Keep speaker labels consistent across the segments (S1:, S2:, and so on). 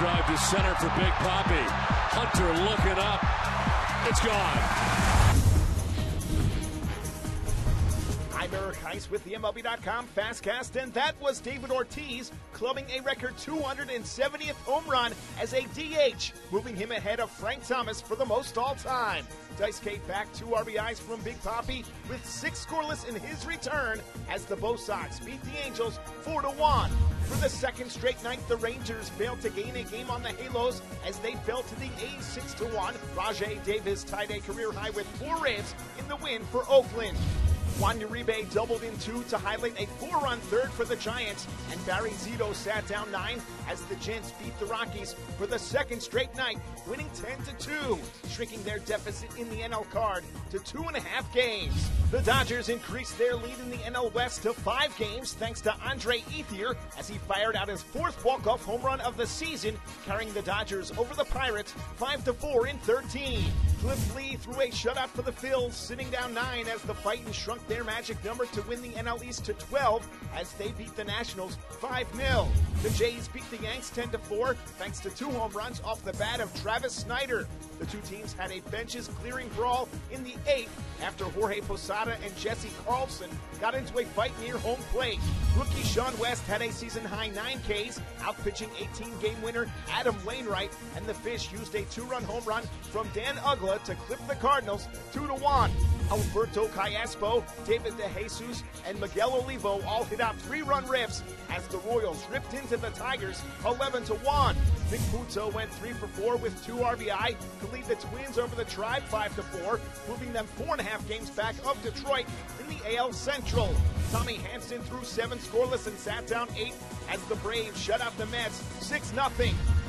S1: drive to center for Big Poppy. Hunter looking up. It's gone.
S2: I'm Eric Heiss with the MLB.com Fastcast, and that was David Ortiz clubbing a record 270th home run as a DH, moving him ahead of Frank Thomas for the most all time. Dice K back two RBIs from Big Poppy with six scoreless in his return as the Bo Sox beat the Angels 4 to 1. For the second straight night, the Rangers failed to gain a game on the Halos as they fell to the A's 6 to 1. Rajai Davis tied a career high with four ribs in the win for Oakland. Juan Uribe doubled in two to highlight a four-run third for the Giants, and Barry Zito sat down nine as the Gents beat the Rockies for the second straight night, winning 10-2, shrinking their deficit in the NL card to two and a half games. The Dodgers increased their lead in the NL West to five games thanks to Andre Ethier as he fired out his fourth walk-off home run of the season, carrying the Dodgers over the Pirates 5 to 4 in 13. Cliff Lee threw a shutout for the Phils, sitting down nine as the Titans shrunk their magic number to win the NL East to 12 as they beat the Nationals 5 0. The Jays beat the Yanks 10 4 thanks to two home runs off the bat of Travis Snider. The two teams had a benches clearing brawl in the eighth after Jorge Posada and Jesse Carlson got into a fight near home plate. Rookie Sean West had a season high 9 Ks, outpitching 18 game winner Adam Wainwright, and the Fish used a two run home run from Dan To clip the Cardinals 2 to 1. Alberto Callaspo, David DeJesus, and Miguel Olivo all hit out three-run riffs as the Royals ripped into the Tigers 11 to 1. Nick went 3 for 4 with 2 RBI to lead the Twins over the Tribe 5 to 4, moving them four and a half games back of Detroit in the AL Central. Tommy Hanson threw seven scoreless and sat down eight as the Braves shut out the Mets 6 0.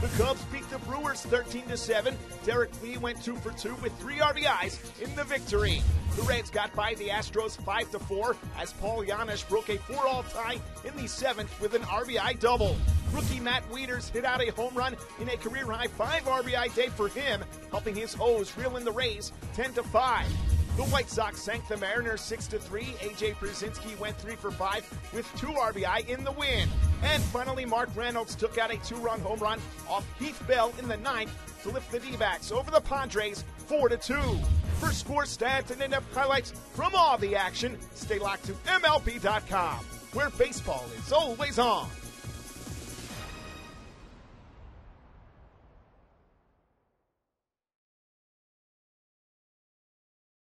S2: The Cubs beat the Brewers 13 to 7. Derrek Lee went 2 for 2 with 3 RBIs in the victory. The Reds got by the Astros 5 to 4 as Paul Janish broke a 4 all tie in the seventh with an RBI double. Rookie Matt Wieters hit out a home run in a career high 5 RBI day for him, helping his O's reel in the Rays 10 to 5. The White Sox sank the Mariners 6 3. AJ Pierzynski went 3 for 5 with 2 RBI in the win. And finally, Mark Reynolds took out a two run home run off Heath Bell in the ninth to lift the D backs over the Padres 4 2. For score stats and in depth highlights from all the action, stay locked to MLB.com, where baseball is always on.